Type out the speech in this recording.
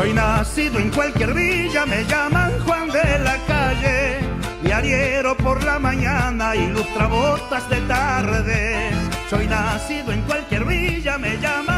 Soy nacido en cualquier villa, me llaman Juan de la calle. Diariero por la mañana, ilustra botas de tarde. Soy nacido en cualquier villa, me llaman